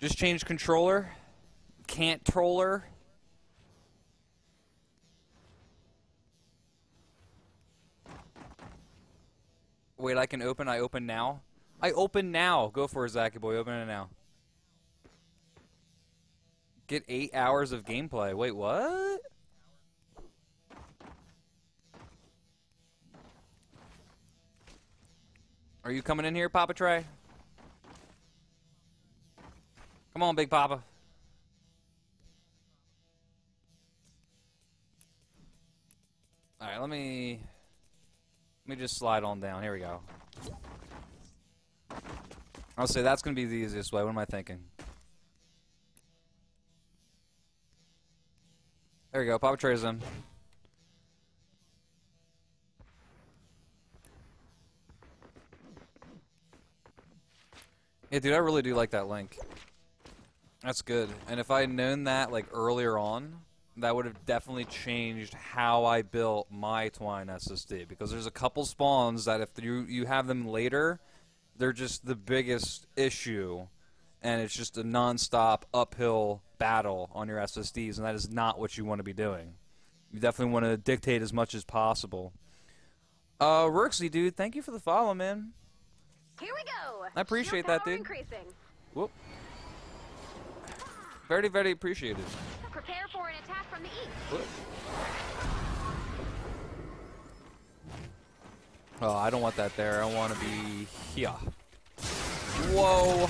Just change controller. Can't troller. Wait, I can open. I open now. I open now. Go for it, Zachy boy. Open it now. Get eight hours of gameplay. Wait, what? Are you coming in here, Papa Trey? Come on, Big Papa. Alright, let me... Let me just slide on down. Here we go. I'll say that's going to be the easiest way. What am I thinking? There we go. Papa Trey's in. Yeah, dude, I really do like that link. That's good. And if I had known that, like, earlier on, that would have definitely changed how I built my Twine SSD. Because there's a couple spawns that if you, you have them later, they're just the biggest issue. And it's just a non-stop uphill battle on your SSDs, and that is not what you want to be doing. You definitely want to dictate as much as possible. Uh, Rooksy, dude, thank you for the follow, man. Here we go. I appreciate that, dude. Increasing. Whoop. Very, very appreciated. Prepare for an attack from the east. Oh, I don't want that there. I want to be here. Whoa.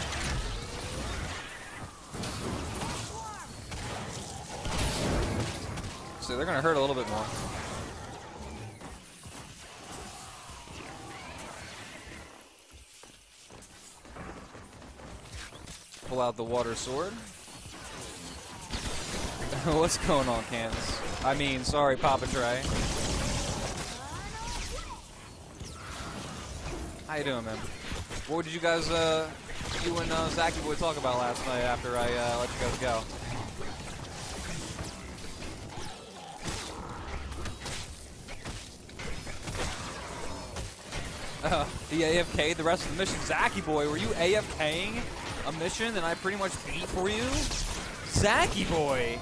So they're going to hurt a little bit more. Pull out the water sword. What's going on, Kanns? I mean, sorry, Papa Trey. How you doing, man? What did you guys, uh, you and uh, Zachy Boy talk about last night after I uh, let you guys go? Uh, the AFK, the rest of the mission. Zachy Boy, were you AFKing a mission and I pretty much beat for you? Zachy Boy!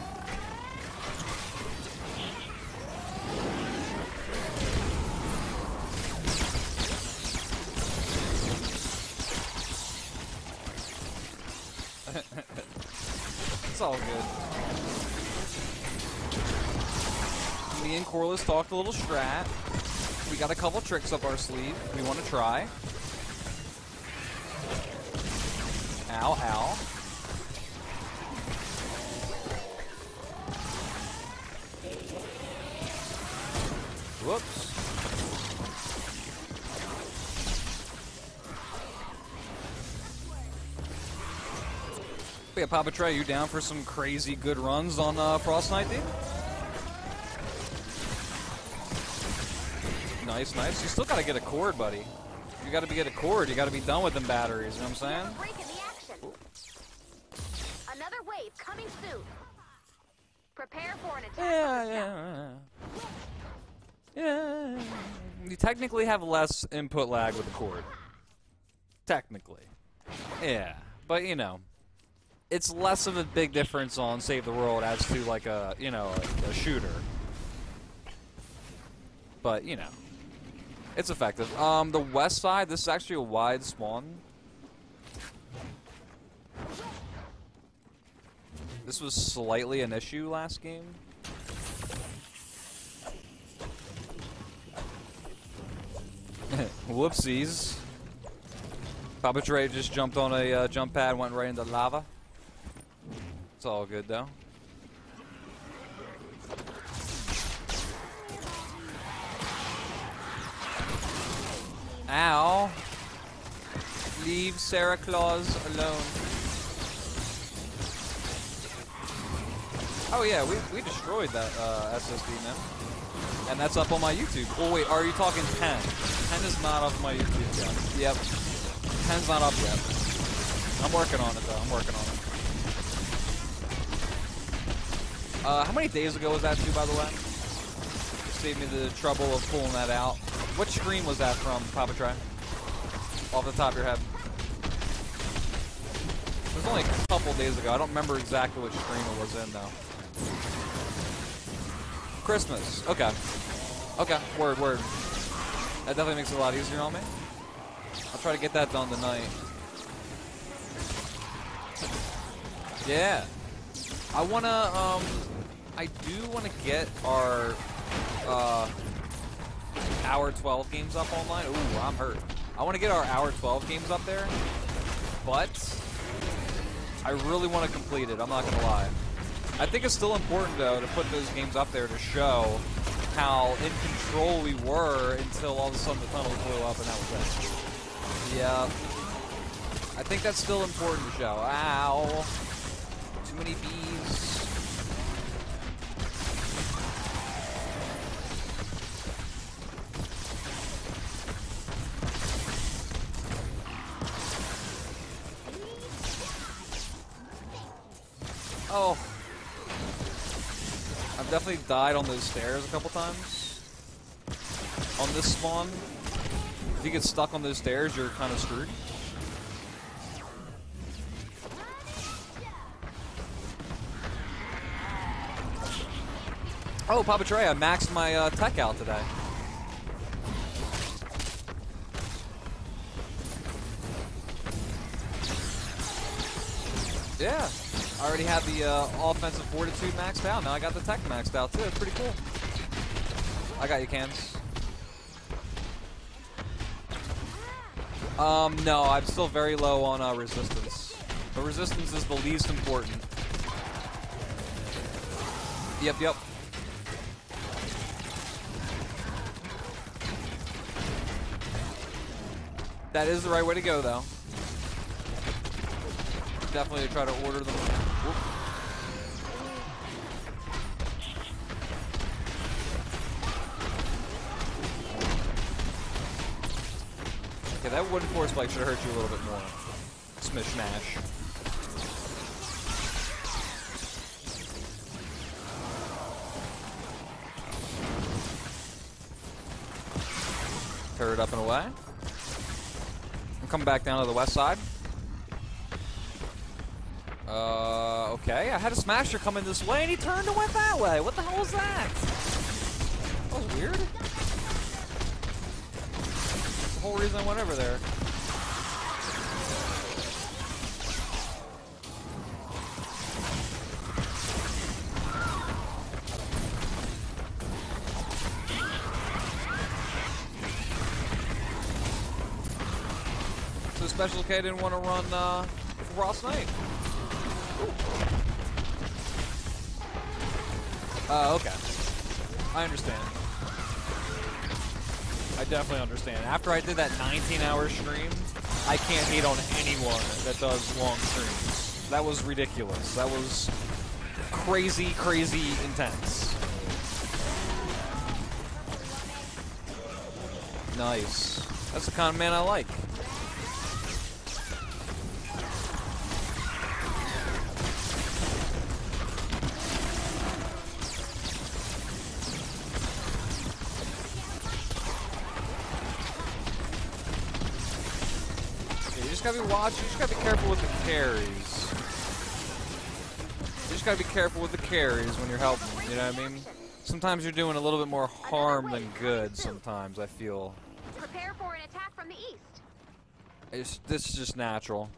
It's all good. Me and Corliss talked a little strat. We got a couple tricks up our sleeve we want to try. Ow, ow. Yeah, Papa Trey, you down for some crazy good runs on uh, Frostnite, dude? Nice, nice. You still gotta get a cord, buddy. You gotta be get a cord. You gotta be done with them batteries. You know what I'm saying? Break in the action. Another wave coming soon. Prepare for an attack Yeah, yeah, yeah. You technically have less input lag with the cord. Technically. Yeah, but you know, it's less of a big difference on Save the World as to like a, you know, a, a shooter. But, you know, it's effective. Um, the west side, this is actually a wide spawn. This was slightly an issue last game. Whoopsies. Papa Trey just jumped on a uh, jump pad went right into lava. It's all good though. Ow. Leave Sarah Claus alone. Oh yeah, we, we destroyed that uh, SSD, man. And that's up on my YouTube. Oh wait, are you talking 10? 10 is not up on my YouTube yet. Yep. 10's not up yet. I'm working on it though, I'm working on it. Uh, how many days ago was that too, by the way? Saved me the trouble of pulling that out. What stream was that from, Papa Trey? Off the top of your head. It was only a couple days ago. I don't remember exactly which stream it was in though. Christmas. Okay. Okay. Word. Word. That definitely makes it a lot easier on me. I'll try to get that done tonight. Yeah. I wanna, um, I do wanna get our, uh, hour 12 games up online. Ooh, I'm hurt. I wanna get our hour 12 games up there, but I really wanna complete it, I'm not gonna lie. I think it's still important, though, to put those games up there to show how in control we were until all of a sudden the tunnel blew up and that was it. Yeah. I think that's still important to show. Ow. Many bees. Oh. I've definitely died on those stairs a couple times. On this spawn. If you get stuck on those stairs, you're kind of screwed. Oh, Papa Trey, I maxed my uh, tech out today. Yeah, I already have the uh, offensive fortitude maxed out. Now I got the tech maxed out too. It's pretty cool. I got you, Kanns. Um, no, I'm still very low on uh, resistance. But resistance is the least important. Yep, yep. That is the right way to go, though. Definitely try to order them. Whoop. Okay, that wooden floor spike should hurt you a little bit more. Smish smash. Tear it up and away. Coming back down to the west side. Uh, okay. I had a smasher coming this way and he turned and went that way. What the hell was that? That was weird. That's the whole reason I went over there. Special K didn't want to run uh, Frostnite. Uh, okay. I understand. I definitely understand. After I did that 19-hour stream, I can't hate on anyone that does long streams. That was ridiculous. That was crazy, crazy intense. Nice. That's the kind of man I like. You just gotta be. You just gotta be careful with the carries. You just gotta be careful with the carries when you're helping. You know what I mean? Sometimes you're doing a little bit more harm than good. Sometimes I feel. Prepare for an attack from the east. It's this is just natural.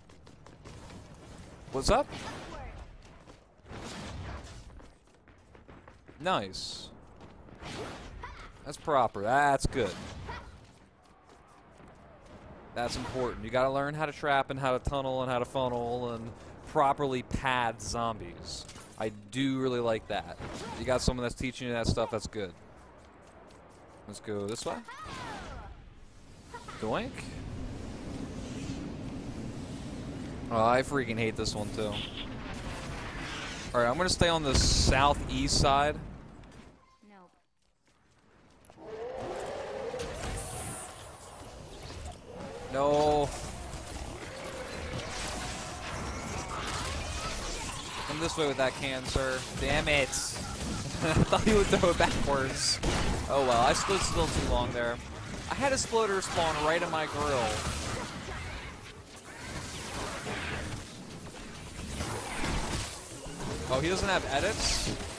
What's up? Nice. That's proper. That's good. That's important. You gotta learn how to trap and how to tunnel and how to funnel and properly pad zombies. I do really like that. You got someone that's teaching you that stuff, that's good. Let's go this way. Doink. Oh, I freaking hate this one too. Alright, I'm gonna stay on the southeast side. No. Come this way with that can, sir. Damn it. I thought he would throw it backwards. Oh well, I stood still too long there. I had a exploder spawn right in my grill. Oh, he doesn't have edits?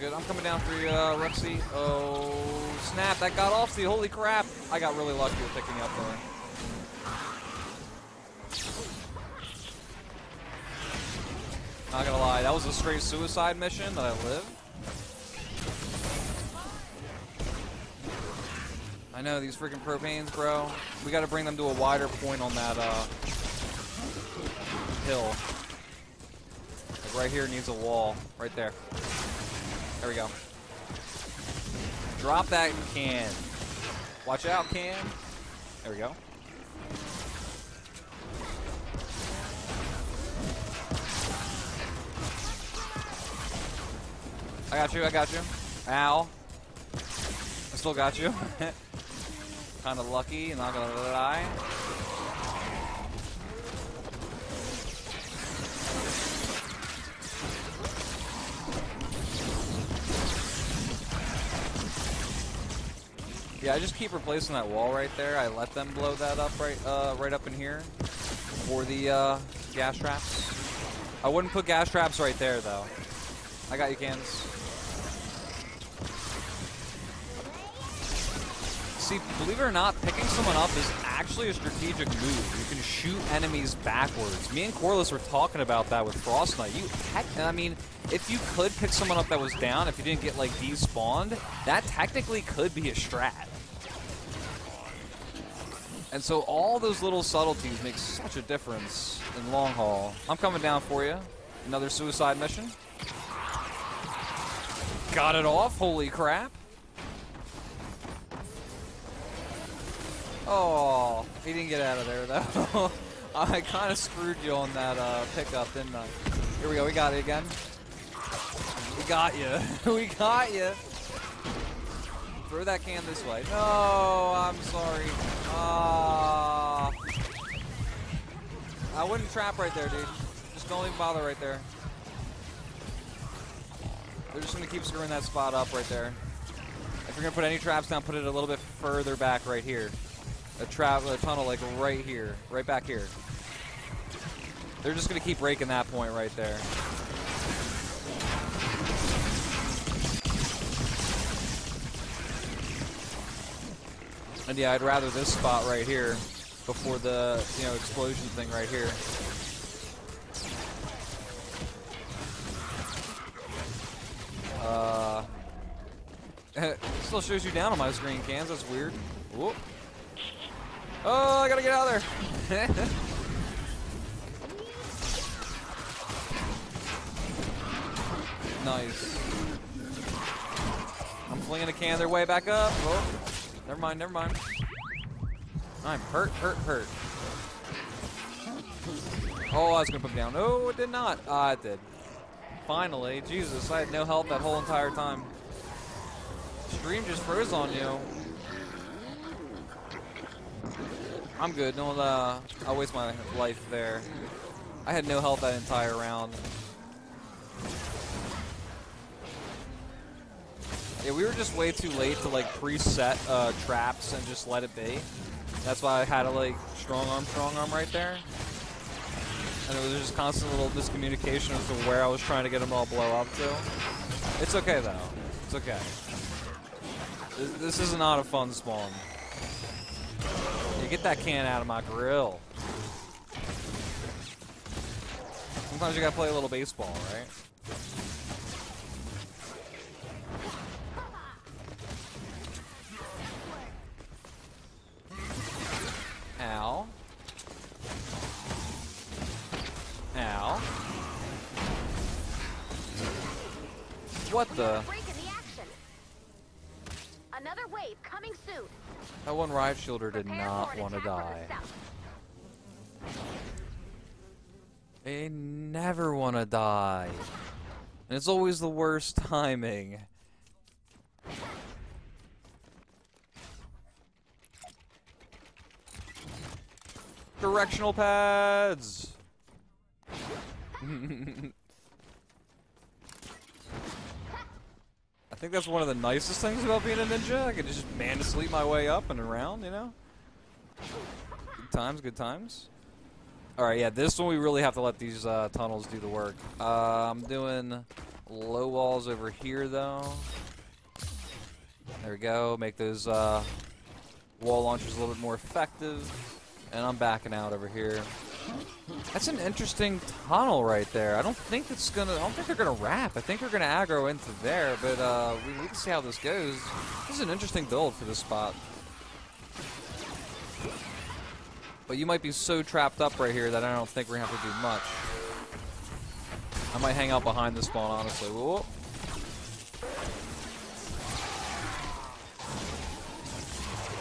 Good. I'm coming down for you, uh, Rexy. Oh, snap. That got off the holy crap. I got really lucky with picking up there. Not gonna lie, that was a straight suicide mission that I lived. I know these freaking propanes, bro. We gotta bring them to a wider point on that uh, hill. Like right here needs a wall. Right there. There we go. Drop that can. Watch out, can. There we go. I got you, I got you. Ow. I still got you. kind of lucky, not gonna lie. Yeah, I just keep replacing that wall right there. I let them blow that up right, uh, right up in here for the uh, gas traps. I wouldn't put gas traps right there though. I got you, Kanns. See, believe it or not, picking someone up is actually a strategic move. You can shoot enemies backwards. Me and Corliss were talking about that with Frostnite. You heck, I mean, if you could pick someone up that was down, if you didn't get like despawned, that technically could be a strat. And so all those little subtleties make such a difference in long haul. I'm coming down for you. Another suicide mission. Got it off. Holy crap. Oh, he didn't get out of there though. I kind of screwed you on that uh, pickup, didn't I? Here we go. We got it again. We got you. we got you. Throw that can this way. No, I'm sorry. Ah. I wouldn't trap right there, dude. Just don't even bother right there. They're just going to keep screwing that spot up right there. If you're going to put any traps down, put it a little bit further back right here. A trap, a tunnel like right here, right back here. They're just to keep breaking that point right there. And yeah, I'd rather this spot right here before the, you know, explosion thing right here. Uh, still shows you down on my screen, Kanns. That's weird. Whoop. Oh, I gotta get out of there. nice. I'm flinging a can their way back up. Oh, never mind, never mind. I'm hurt, hurt, hurt. Oh, I was gonna put him down. Oh, it did not. Ah, it did. Finally, Jesus, I had no health that whole entire time. Stream just froze on you. I'm good. Don't uh, I'll waste my life there. I had no health that entire round. Yeah, we were just way too late to like preset uh, traps and just let it be. That's why I had to like strong arm, strong arm right there. And it was just constant little miscommunication as to where I was trying to get them all blow up to. It's okay though. It's okay. This, this is not a fun spawn. Get that can out of my grill. Sometimes you gotta play a little baseball, right? Ow. Ow. What the? That one Rive Shielder did Prepare not want to die. They never want to die. And it's always the worst timing. Directional pads! think that's one of the nicest things about being a ninja. I can just man to sleep my way up and around, you know? Good times, good times. All right, yeah, this one we really have to let these uh, tunnels do the work. Uh, I'm doing low walls over here, though. There we go. Make those uh, wall launchers a little bit more effective. And I'm backing out over here. That's an interesting tunnel right there. I don't think it's gonna. I don't think they're gonna wrap. I think they're gonna aggro into there. But uh, we, we can see how this goes. This is an interesting build for this spot. But you might be so trapped up right here that I don't think we're gonna have to do much. I might hang out behind the spawn, honestly. Whoa.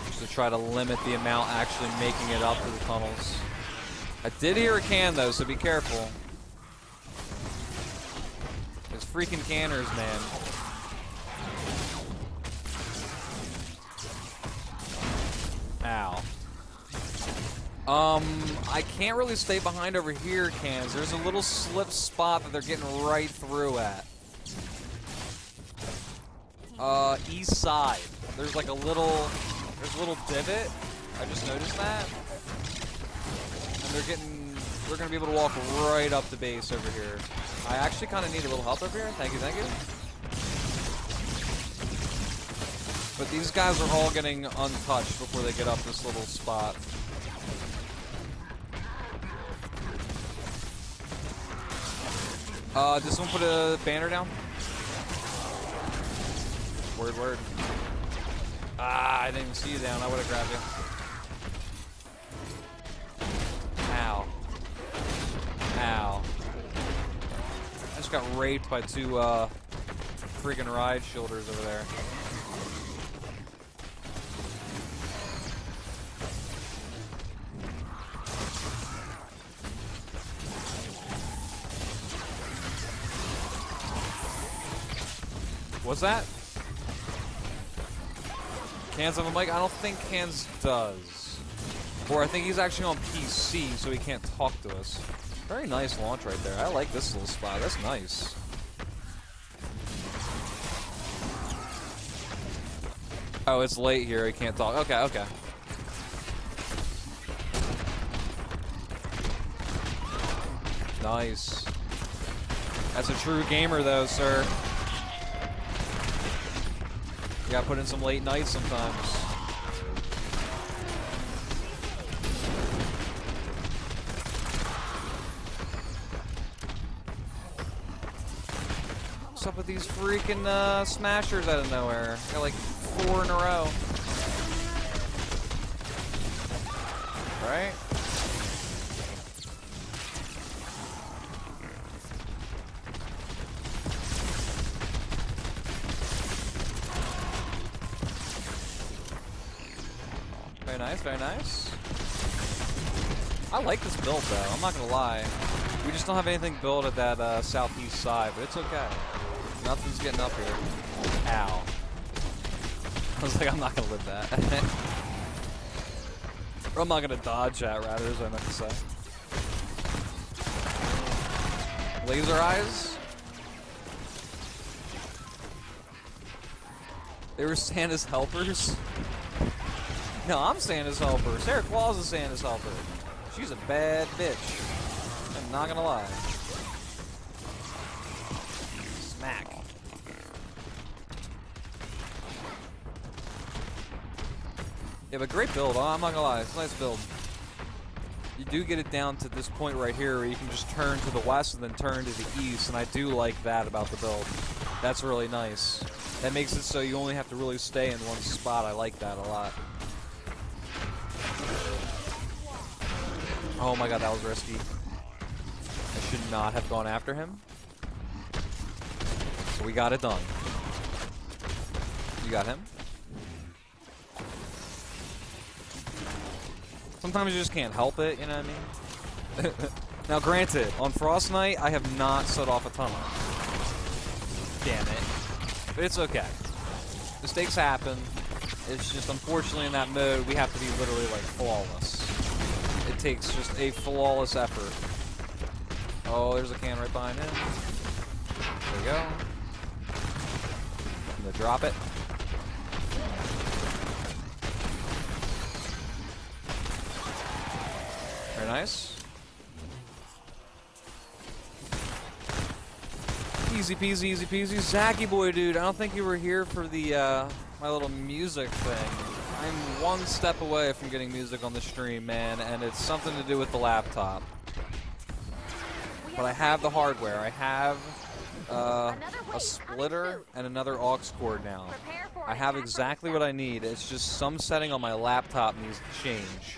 Just to try to limit the amount actually making it up to the tunnels. I did hear a can though, so be careful. Those freaking canners, man. Ow. Um, I can't really stay behind over here, Kanns. There's a little slip spot that they're getting right through at. Uh, east side. There's like a little, there's a little divot. I just noticed that. They're getting, they're gonna be able to walk right up the base over here. I actually kind of need a little help over here. Thank you, thank you. But these guys are all getting untouched before they get up this little spot. Uh, does someone put a banner down? Word, word. Ah, I didn't even see you down. I would have grabbed you. Just got raped by two, uh, freaking ride shoulders over there. What's that? Kanns have a mic? I don't think Kanns does. Or I think he's actually on PC, so he can't talk to us. Very nice launch right there. I like this little spot. That's nice. Oh, it's late here. He can't talk. Okay, okay. Nice. That's a true gamer, though, sir. You gotta put in some late nights sometimes. These freaking uh, smashers out of nowhere? Got like four in a row. Right? Very nice, very nice. I like this build though, I'm not gonna lie. We just don't have anything built at that uh, southeast side, but it's okay. Nothing's getting up here. Ow. I was like, I'm not gonna live that. or I'm not gonna dodge that, rather, is what I meant to say. Laser eyes? They were Santa's helpers? No, I'm Santa's helper. Sarah Claus is Santa's helper. She's a bad bitch. I'm not gonna lie. But great build. I'm not gonna lie. It's a nice build. You do get it down to this point right here where you can just turn to the west and then turn to the east, and I do like that about the build. That's really nice. That makes it so you only have to really stay in one spot. I like that a lot. Oh my god, that was risky. I should not have gone after him. But we got it done. You got him? Sometimes you just can't help it, you know what I mean? now granted, on Frostnite, I have not set off a tunnel. Damn it. But it's okay. Mistakes happen. It's just, unfortunately, in that mode, we have to be literally, like, flawless. It takes just a flawless effort. Oh, there's a can right behind him. There we go. I'm gonna drop it. nice. Easy peasy, easy peasy. Zacky boy, dude, I don't think you were here for the uh, my little music thing. I'm one step away from getting music on the stream, man, and it's something to do with the laptop. But I have the hardware. I have uh, a splitter and another aux cord now. I have exactly what I need. It's just some setting on my laptop needs to change.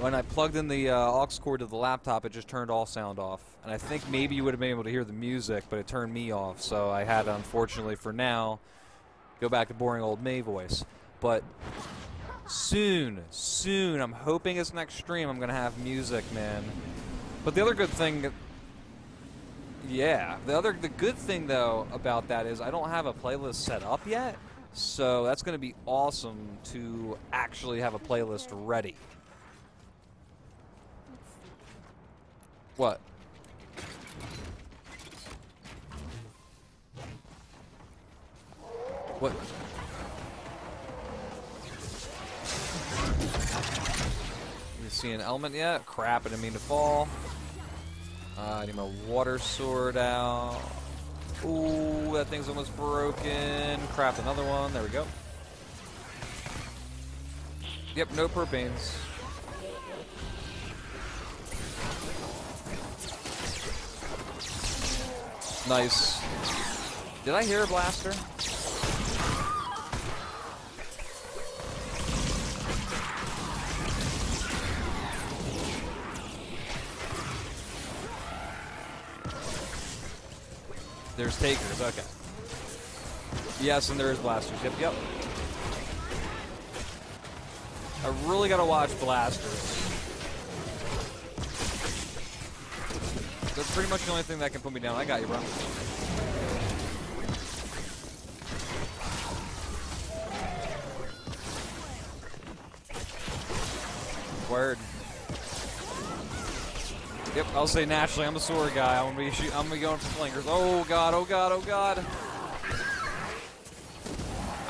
When I plugged in the uh, aux cord to the laptop, it just turned all sound off. And I think maybe you would have been able to hear the music, but it turned me off. So I had, unfortunately for now, go back to boring old May voice. But soon, soon, I'm hoping it's next stream I'm going to have music, man. But the other good thing yeah. The other the good thing though about that is I don't have a playlist set up yet. So that's going to be awesome to actually have a playlist ready. What? What? You see an element yet? Crap, I didn't mean to fall. Uh, I need my water sword out. Ooh, that thing's almost broken. Crap, another one. There we go. Yep, no propanes. Nice. Did I hear a blaster? There's takers, okay. Yes, and there is blasters. Yep, yep. I really gotta watch blasters. Pretty much the only thing that can put me down. I got you, bro. Word. Yep, I'll say naturally. I'm a sword guy. I'm gonna be I'm gonna be going for flankers. Oh god, oh god, oh god.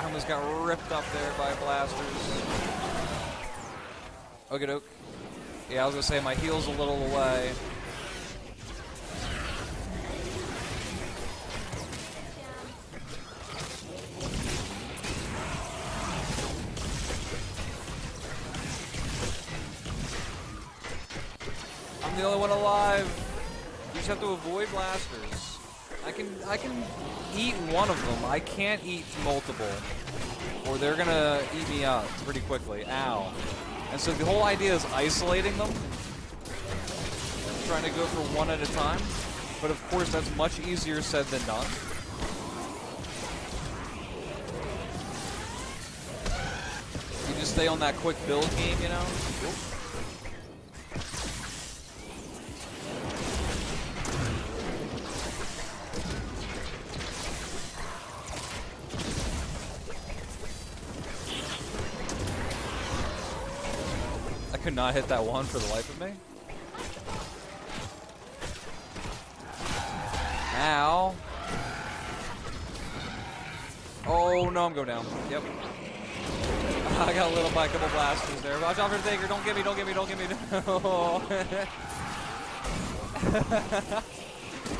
I almost got ripped up there by blasters. Okay, doke. Yeah, I was gonna say my heel's a little away. To avoid blasters. I can I can eat one of them. I can't eat multiple. Or they're gonna eat me up pretty quickly. Ow. And so the whole idea is isolating them. Trying to go for one at a time. But of course that's much easier said than done. You just stay on that quick build game, you know? Not hit that one for the life of me. Ow. Oh no, I'm going down. Yep. I got lit up by a couple blasters there. Watch out for the. Don't get me, don't get me, don't get me.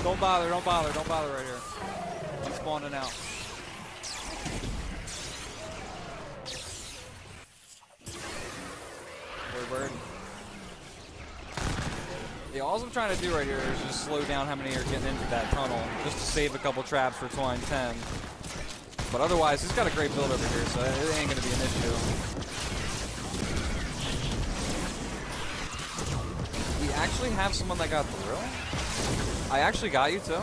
Don't bother, don't bother, don't bother right here. I'm spawning out. Yeah, all I'm trying to do right here is just slow down how many are getting into that tunnel, just to save a couple traps for Twine 10. But otherwise, he's got a great build over here, so it ain't going to be an issue. We actually have someone that got through. I actually got you, too.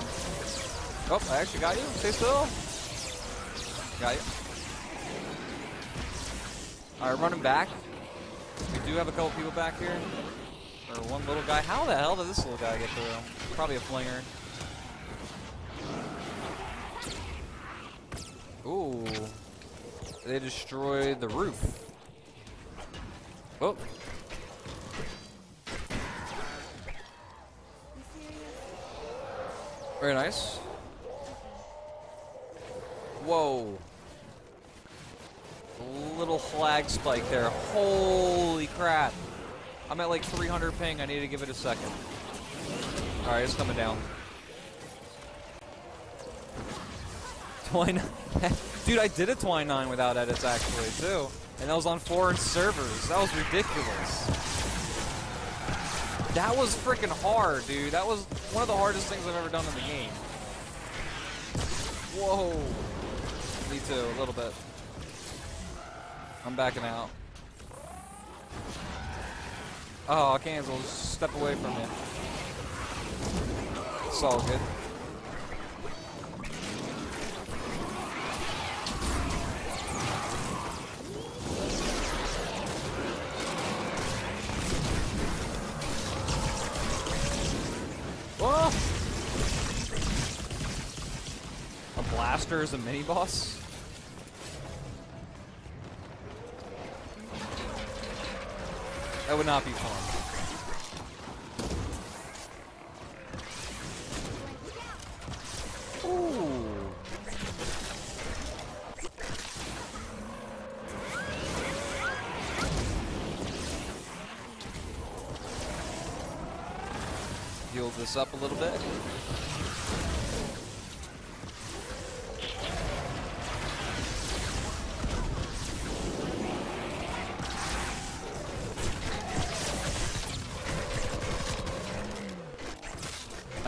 Oh, I actually got you. Stay still. Got you. Alright, running back. We do have a couple people back here. Or one little guy. How the hell did this little guy get through? Probably a flinger. Ooh. They destroyed the roof. Oh. Very nice. Whoa. Little flag spike there. Holy crap. I'm at like 300 ping. I need to give it a second. Alright, it's coming down. Twine. Dude, I did a Twine 9 without edits actually, too. And that was on foreign servers. That was ridiculous. That was freaking hard, dude. That was one of the hardest things I've ever done in the game. Whoa. Me too, a little bit. I'm backing out. Oh, cancel. Step away from me. It's all good. Whoa! A blaster is a mini boss? That would not be fun. Heal this up a little bit.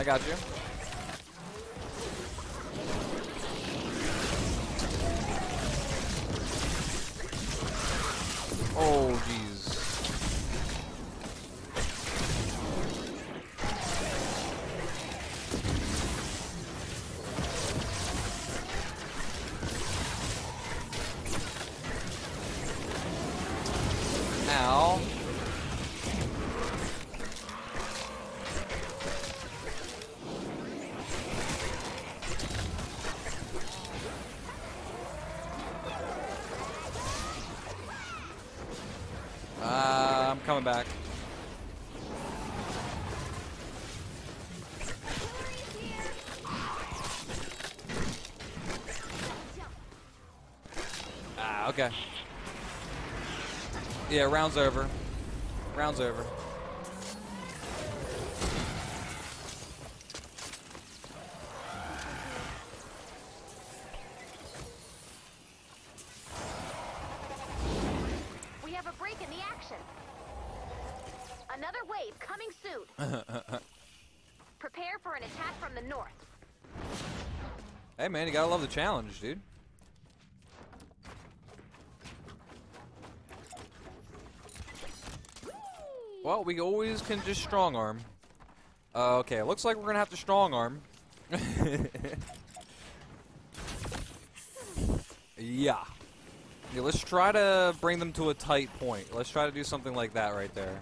Got you. Yeah, round's over. Round's over. We have a break in the action. Another wave coming soon. Prepare for an attack from the north. Hey man, you gotta love the challenge, dude. Well, we always can just strong arm. Uh, okay, looks like we're gonna have to strong arm. yeah. Yeah, let's try to bring them to a tight point. Let's try to do something like that right there.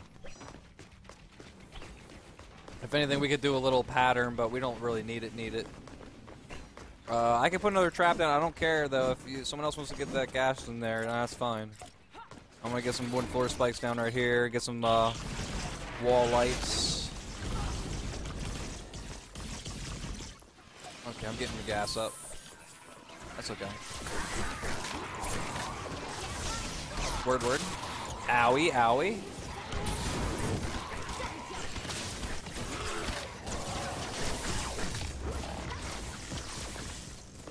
If anything, we could do a little pattern, but we don't really need it. Need it. Uh, I can put another trap down. I don't care though. If you, someone else wants to get that gas in there, that's fine. I'm gonna get some wooden floor spikes down right here. Get some uh, wall lights. Okay, I'm getting the gas up. That's okay. Word, word. Owie, owie.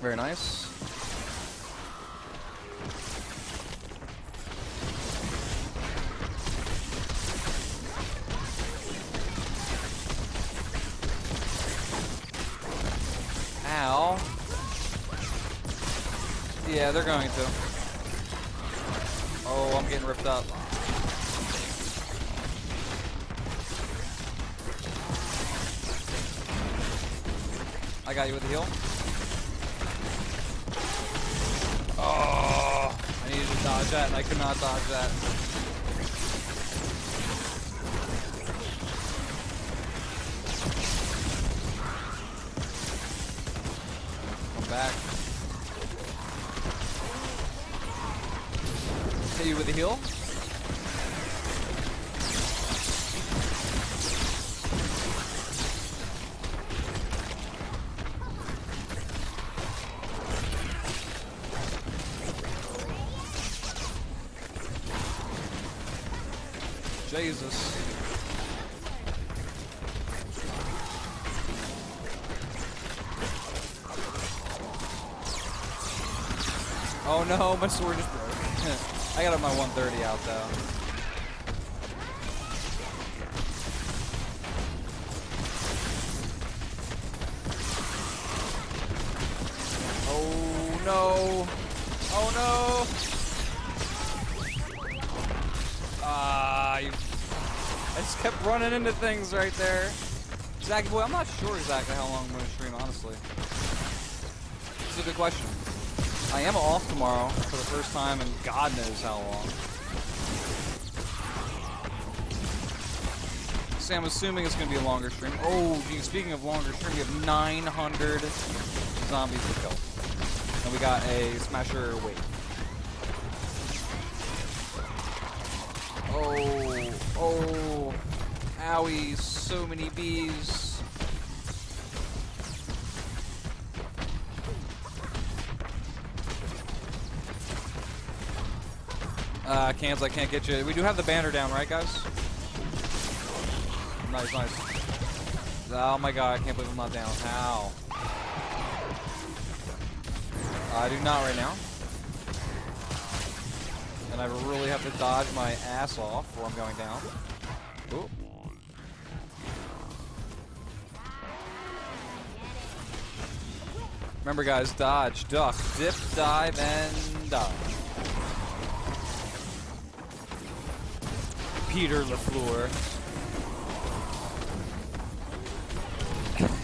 Very nice. Ow. Yeah, they're going to. Oh, I'm getting ripped up. I got you with the heal. Oh, I needed to dodge that, and I could not dodge that. Back. Hit you with the heal. My sword just broke. I got my 130 out though. Oh no! Oh no! Ah. I just kept running into things right there. Zach, boy, I'm not sure exactly how long I'm going to stream, honestly. This is a good question. I am off tomorrow for the first time in God knows how long. See, I'm assuming it's going to be a longer stream. Oh, gee, speaking of longer stream, we have 900 zombies to kill. And we got a Smasher wave. Oh, oh, owie, so many bees. Uh, Kanns, I can't get you. We do have the banner down, right, guys? Nice, nice. Oh my god, I can't believe I'm not down. How? I do not right now. And I really have to dodge my ass off while I'm going down. Ooh. Remember guys, dodge, duck, dip, dive, and dodge. Peter LaFleur.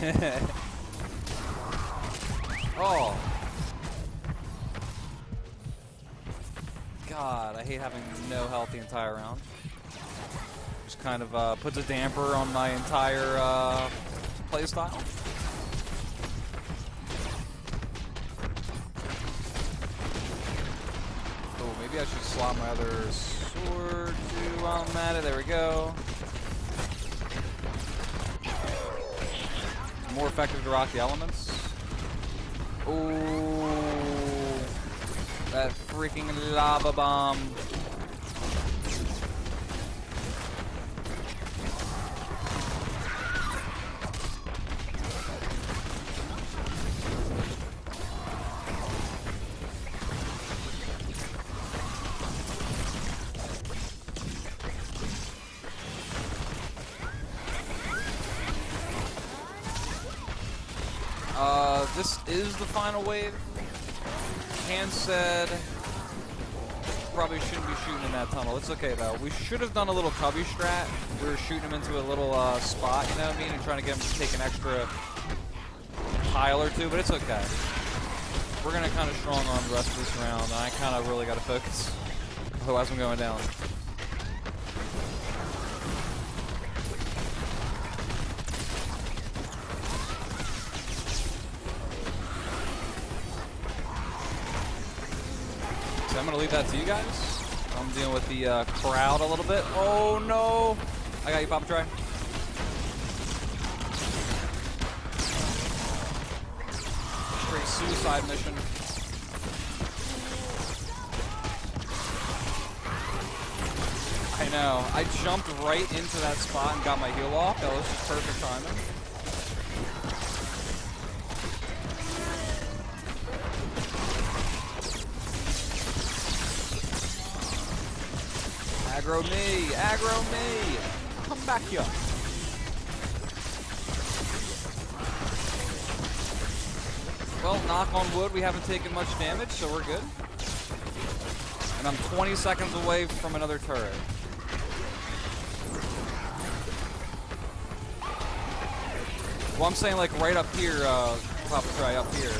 oh. God, I hate having no health the entire round. Just kind of uh, puts a damper on my entire uh, playstyle. Oh, maybe I should slot my other sword while I'm at it. There we go. More effective to rock the elements. Oh, that freaking lava bomb. The final wave. Hand said probably shouldn't be shooting in that tunnel. It's okay though. We should have done a little cubby strat. We were shooting him into a little uh, spot, you know what I mean, and trying to get him to take an extra pile or two, but it's okay. We're gonna kind of strong arm the rest of this round, and I kind of really got to focus. Otherwise, I'm going down. I'm gonna leave that to you guys. I'm dealing with the uh, crowd a little bit. Oh no! I got you, Papa Trey. Straight suicide mission. I know. I jumped right into that spot and got my heal off. That was just perfect timing. Aggro me! Aggro me! Come back here! Well, knock on wood, we haven't taken much damage, so we're good. And I'm 20 seconds away from another turret. Well, I'm saying like right up here, uh, Papa Trey, up here.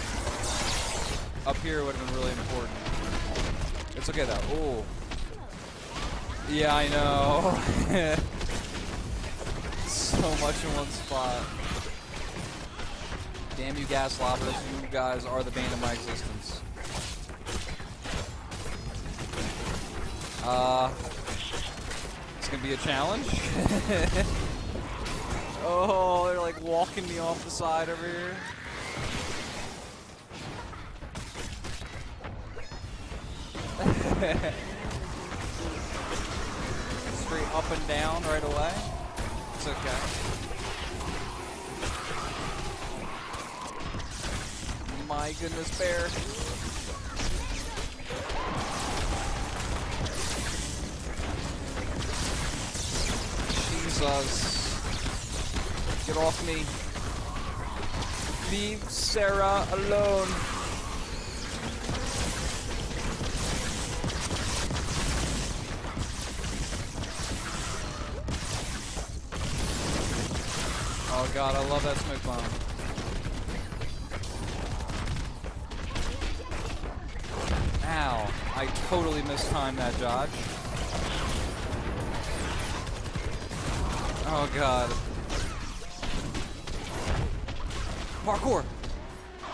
Up here would have been really important. It's okay though. Oh. Yeah, I know. so much in one spot. Damn you gas lobbers, you guys are the bane of my existence. Uh, it's gonna be a challenge. oh, they're like walking me off the side over here. up and down right away. It's okay. My goodness, bear. Jesus. Get off me. Leave Sarah alone. God, I love that smoke bomb. Ow. I totally mistimed that dodge. Oh god. Parkour!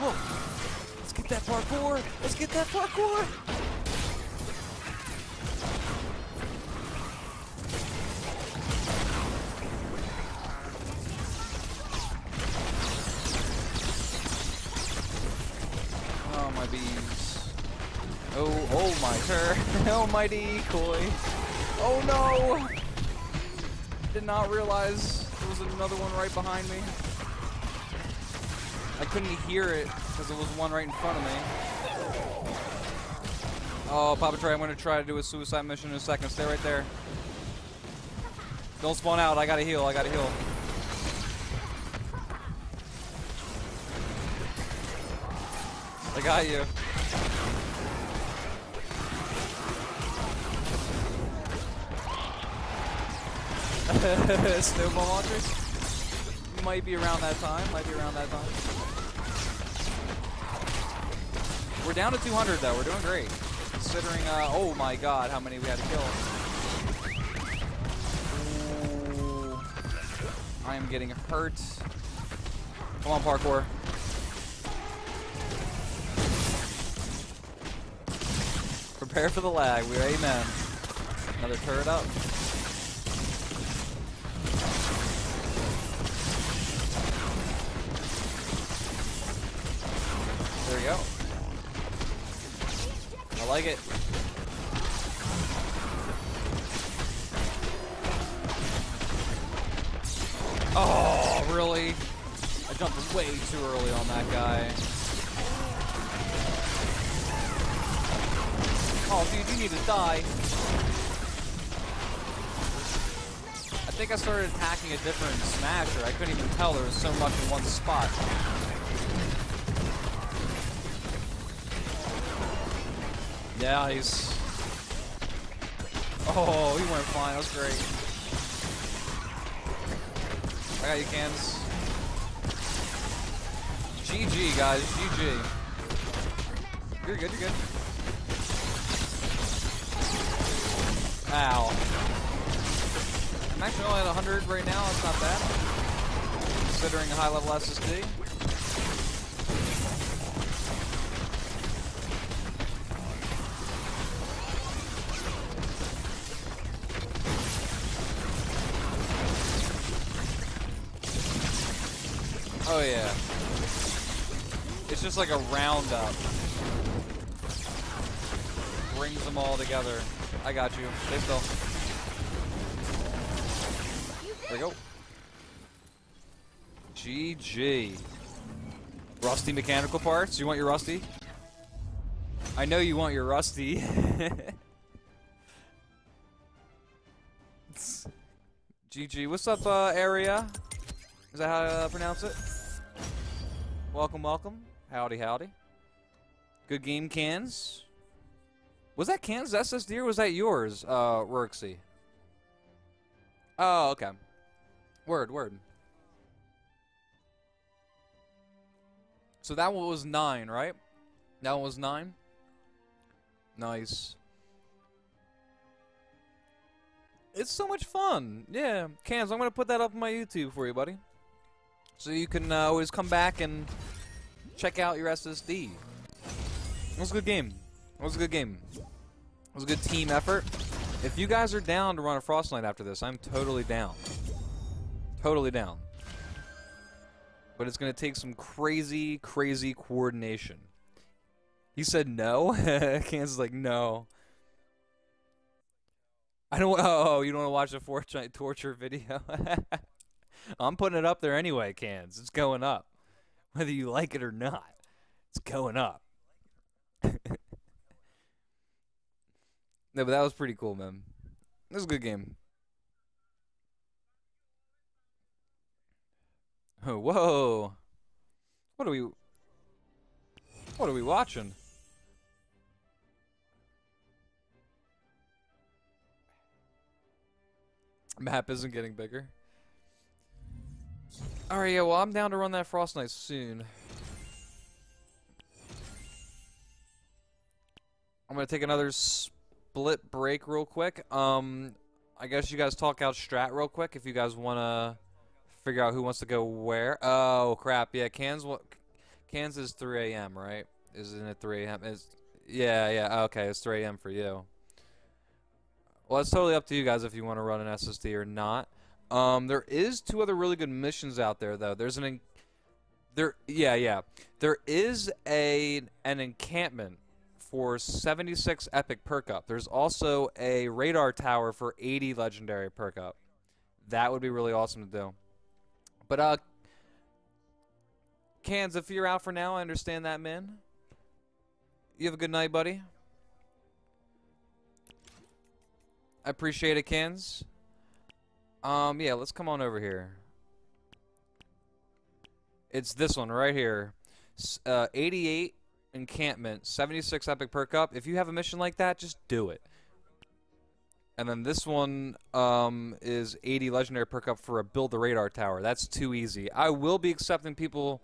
Oh! Let's get that parkour! Let's get that parkour! Bees. Oh, oh my oh my decoy. Oh no! Did not realize there was another one right behind me. I couldn't hear it because there was one right in front of me. Oh, Papa Trey, I'm going to try to do a suicide mission in a second. Stay right there. Don't spawn out. I got to heal. I got to heal. Got you. Snowball launchers? Might be around that time. Might be around that time. We're down to 200 though. We're doing great. Considering, uh, oh my god, how many we had to kill. I am getting hurt. Come on, parkour. Prepare for the lag. We're amen. Another turret up. There we go. I like it. Oh, really? I jumped way too early on that guy. Oh, dude, you need to die. I think I started attacking a different smasher. I couldn't even tell there was so much in one spot. Yeah, he's... Oh, he went flying. That was great. I got you, Kanns. GG, guys. GG. You're good, you're good. Ow. I'm actually only at 100 right now. it's not bad. Considering a high-level SSD. Oh yeah. It's just like a roundup. Brings them all together. I got you. Stay still. There we go. GG. Rusty mechanical parts? You want your rusty? I know you want your rusty. GG. What's up, uh, area? Is that how I uh, pronounce it? Welcome, welcome. Howdy, howdy. Good game, Kanns. Was that Kanns SSD or was that yours, uh, Rorksy? Oh, okay. Word, word. So that one was nine, right? That one was nine? Nice. It's so much fun. Yeah, Kanns. I'm gonna put that up on my YouTube for you, buddy. So you can uh, always come back and check out your SSD. It was a good game. It was a good game. It was a good team effort. If you guys are down to run a Frostnite after this, I'm totally down. Totally down. But it's going to take some crazy, crazy coordination. He said no? Kansas like, no. I don't. Oh, oh, you don't want to watch the Fortnite torture video? I'm putting it up there anyway, Kanns. It's going up. Whether you like it or not, it's going up. No, but that was pretty cool, man. It was a good game. Oh, Whoa. What are we... What are we watching? Map isn't getting bigger. Alright, yeah, well, I'm down to run that Frostnite soon. I'm gonna take another split break real quick. Um, I guess you guys talk out strat real quick if you guys wanna figure out who wants to go where. Oh crap! Yeah, Kanns? Kanns is 3 a.m. Right? Isn't it 3 a.m.? Yeah, yeah. Okay, it's 3 a.m. for you. Well, it's totally up to you guys if you want to run an SSD or not. Um, there is two other really good missions out there though. There's an there, yeah, yeah. There is a an encampment for 76 epic perk up. There's also a radar tower for 80 legendary perk up. That would be really awesome to do. But uh Kanns, if you're out for now, I understand that, man. You have a good night, buddy. I appreciate it, Kanns. Um, yeah, let's come on over here. It's this one right here. Uh, 88 encampment, 76 epic perk up. If you have a mission like that, just do it. And then this one um, is 80 legendary perk up for a build the radar tower. That's too easy. I will be accepting people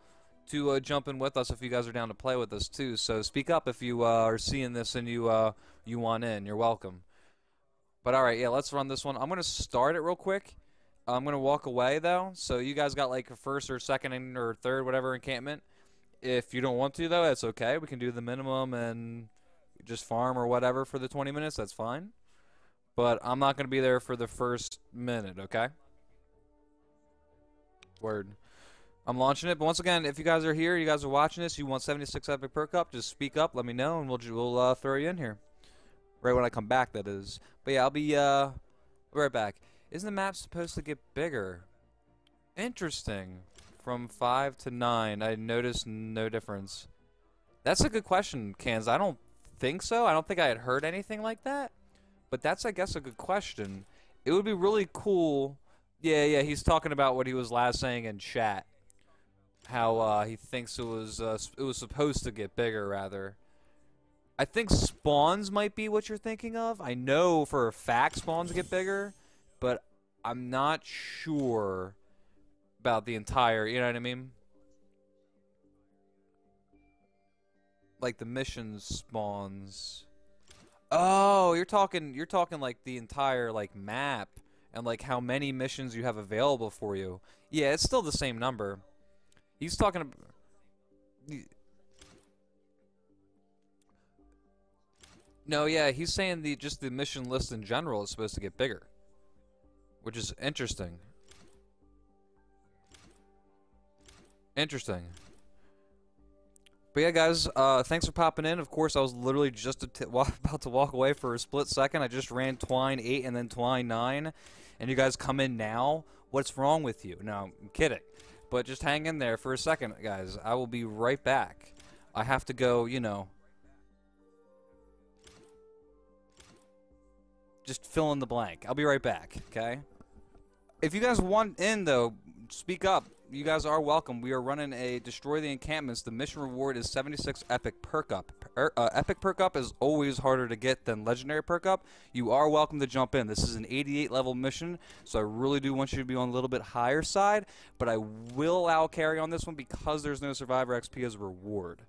to uh, jump in with us if you guys are down to play with us too. So speak up if you uh, are seeing this and you uh, you want in. You're welcome. But all right, yeah, let's run this one. I'm gonna start it real quick. I'm gonna walk away though. So you guys got like a first or second or third, whatever encampment. If you don't want to though, that's okay. We can do the minimum and just farm or whatever for the 20 minutes. That's fine. But I'm not going to be there for the first minute, okay? Word. I'm launching it. But once again, if you guys are here, you guys are watching this, you want 76 Epic Perk Up, just speak up, let me know, and we'll, we'll uh, throw you in here. Right when I come back, that is. But yeah, I'll be uh, right back. Isn't the map supposed to get bigger? Interesting. From 5 to 9, I noticed no difference. That's a good question, Kanns. I don't think so. I don't think I had heard anything like that. But that's, I guess, a good question. It would be really cool. Yeah, yeah, he's talking about what he was last saying in chat. How uh, he thinks it was uh, it was supposed to get bigger, rather. I think spawns might be what you're thinking of. I know for a fact spawns get bigger, but I'm not sure about the entire, you know what I mean? Like the missions spawns. Oh, you're talking you're talking like the entire like map and like how many missions you have available for you. Yeah, it's still the same number. He's talking about No, yeah, he's saying the just the mission list in general is supposed to get bigger. Which is interesting. Interesting. But yeah, guys, uh, thanks for popping in. Of course, I was literally just about to walk away for a split second. I just ran Twine 8 and then Twine 9. And you guys come in now? What's wrong with you? No, I'm kidding. But just hang in there for a second, guys. I will be right back. I have to go, you know... Just fill in the blank. I'll be right back, okay? If you guys want in, though, speak up you guys are welcome. We are running a Destroy the Encampments. The mission reward is 76 Epic Perk Up. Uh, epic Perk Up is always harder to get than Legendary Perk Up. You are welcome to jump in. This is an 88 level mission, so I really do want you to be on a little bit higher side, but I will allow carry on this one because there's no Survivor XP as a reward.